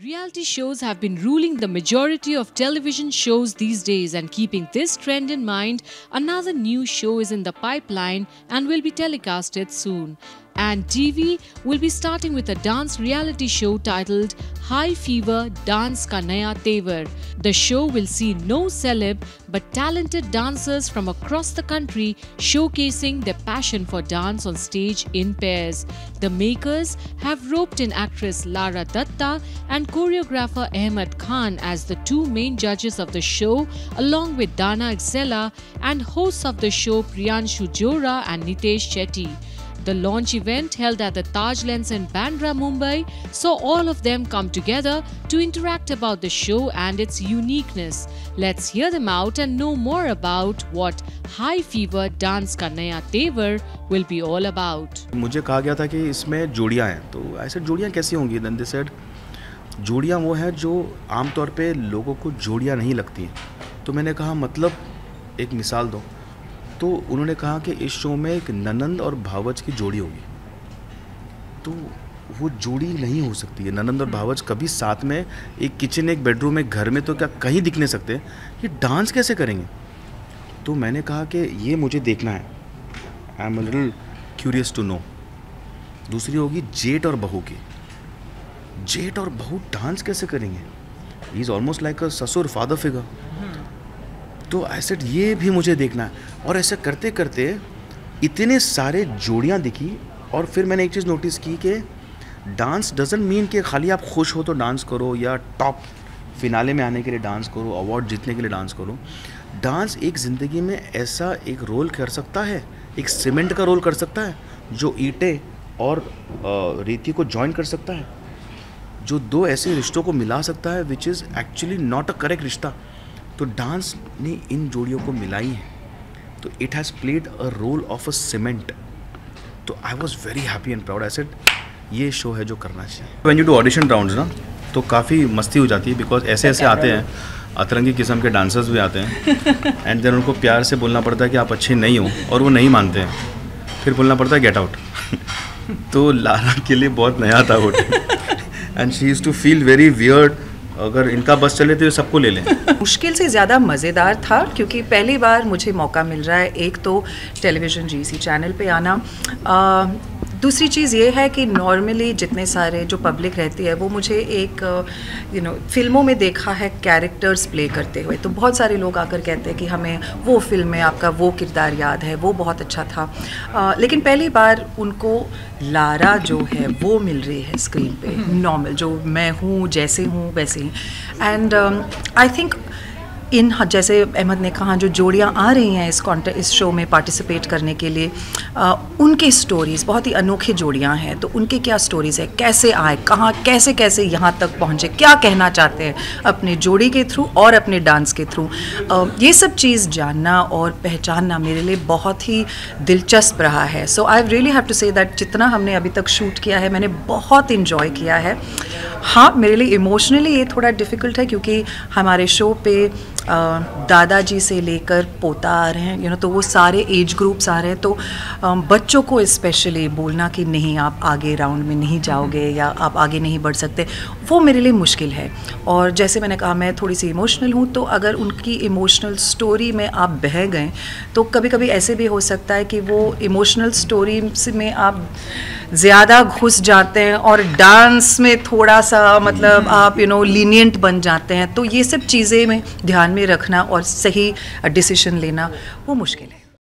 Reality shows have been ruling the majority of television shows these days, and keeping this trend in mind, another new show is in the pipeline and will be telecasted soon. And TV will be starting with a dance reality show titled High Fever Dance Ka Naya Tevar. The show will see no celeb but talented dancers from across the country showcasing their passion for dance on stage in pairs. The makers have roped in actress Lara Datta and choreographer Ahmed Khan as the two main judges of the show, along with Dana Excella and hosts of the show Priyanshu Jora and Nitesh Shetty. The launch event held at the Taj Lens in Bandra, Mumbai saw all of them come together to interact about the show and its uniqueness. Let's hear them out and know more about what High Fever Dance Ka Naya Tevar will be all about. मुझे कहा गया था कि इसमें जोड़ियाँ हैं तो ऐसे जोड़ियाँ कैसी होंगी दन सेड जोड़ियाँ वो हैं जो आमतौर पे लोगों को जोड़ियाँ नहीं लगती हैं तो मैंने कहा मतलब एक मिसाल दो तो उन्होंने कहा कि इस शो में एक ननंद और भावच की जोड़ी होगी। तो वो जोड़ी नहीं हो सकती है। ननंद और भावच कभी साथ में, एक किचन एक बेडरूम एक घर में तो क्या कहीं दिख नहीं सकते? ये डांस कैसे करेंगे? तो मैंने कहा कि ये मुझे देखना है। I am little curious to know दूसरी होगी जेट और बहू की। जेट और बहू डांस कैसे करेंगे? He is almost like a ससुर फादर फिगर तो ऐसे ये भी मुझे देखना। है और ऐसे करते करते इतने सारे जोड़ियाँ दिखी और फिर मैंने एक चीज़ नोटिस की कि डांस डजेंट मीन कि खाली आप खुश हो तो डांस करो या टॉप फिनाले में आने के लिए डांस करो अवार्ड जीतने के लिए डांस करो। डांस एक ज़िंदगी में ऐसा एक रोल कर सकता है, एक सीमेंट का रोल कर सकता है, जो ईंटें और रेती को ज्वाइन कर सकता है, जो दो ऐसे रिश्तों को मिला सकता है which is actually not a correct रिश्ता। तो डांस ने इन जोड़ियों को मिलाई है। तो it has played a role of a cement तो I was very happy and proud I said ये शो है जो करना चाहिए. When you do audition round ना तो काफ़ी मस्ती हो जाती है बिकॉज़ ऐसे ऐसे आते हैं अतरंगी किस्म के डांसर्स भी आते हैं एंड देन उनको प्यार से बोलना पड़ता है कि आप अच्छे नहीं हो और वो नहीं मानते हैं। फिर बोलना पड़ता है गेट आउट तो लारा के लिए बहुत नया था वो। And she is to feel very weird अगर इनका बस चले तो सबको ले लें। मुश्किल से ज़्यादा मज़ेदार था क्योंकि पहली बार मुझे मौका मिल रहा है एक तो टेलीविज़न जी सी चैनल पे आना। आ, दूसरी चीज़ ये है कि नॉर्मली जितने सारे जो पब्लिक रहती है वो मुझे एक यू नो फ़िल्मों में देखा है कैरेक्टर्स प्ले करते हुए। तो बहुत सारे लोग आकर कहते हैं कि हमें वो फ़िल्म में आपका वो किरदार याद है वो बहुत अच्छा था। आ, लेकिन पहली बार उनको लारा जो है वो मिल रही है स्क्रीन पे नॉर्मल जो मैं हूँ जैसे हूँ वैसे ही। एंड आई थिंक इन जैसे अहमद ने कहा जो जोड़ियाँ आ रही हैं इस कॉन्टे इस शो में पार्टिसिपेट करने के लिए आ, उनके स्टोरीज़ बहुत ही अनोखी जोड़ियाँ हैं। तो उनके क्या स्टोरीज़ है? कैसे आए? कहाँ कैसे कैसे यहाँ तक पहुँचे? क्या कहना चाहते हैं अपने जोड़ी के थ्रू और अपने डांस के थ्रू? ये सब चीज़ जानना और पहचानना मेरे लिए बहुत ही दिलचस्प रहा है। So I really have to say that जितना हमने अभी तक शूट किया है मैंने बहुत इन्जॉय किया है। हाँ मेरे लिए इमोशनली ये थोड़ा डिफ़िकल्ट है क्योंकि हमारे शो पे दादाजी से लेकर पोता आ रहे हैं यू नो तो वो सारे एज ग्रुप्स आ रहे हैं तो बच्चों को स्पेशली बोलना कि नहीं आप आगे राउंड में नहीं जाओगे या आप आगे नहीं बढ़ सकते वो मेरे लिए मुश्किल है। और जैसे मैंने कहा मैं थोड़ी सी इमोशनल हूँ तो अगर उनकी इमोशनल स्टोरी में आप बह गए तो कभी कभी ऐसे भी हो सकता है कि वो इमोशनल स्टोरी में आप ज़्यादा घुस जाते हैं और डांस में थोड़ा सा मतलब आप यू नो लीनियंट बन जाते हैं तो ये सब चीज़ें में ध्यान में रखना और सही डिसीज़न लेना वो मुश्किल है।